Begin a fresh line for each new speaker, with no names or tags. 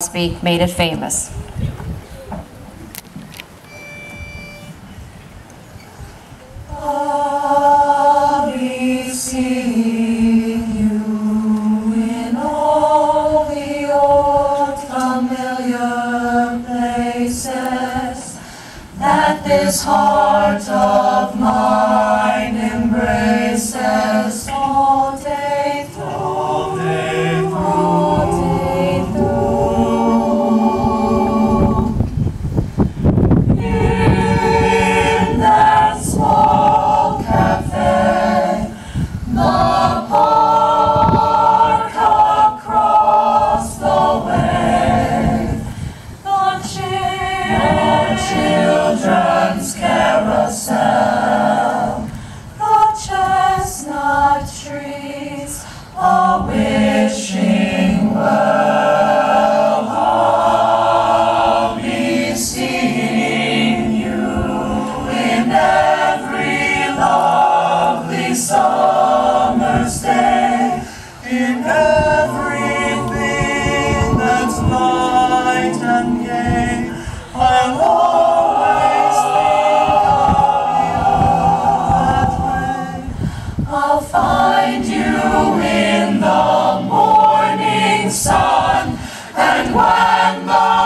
Speak made it famous.
This heart of mine children's carousel, the chestnut trees are wishing well. I'll be seeing you in every lovely summer's day, in everything that's light and gay. I'll and the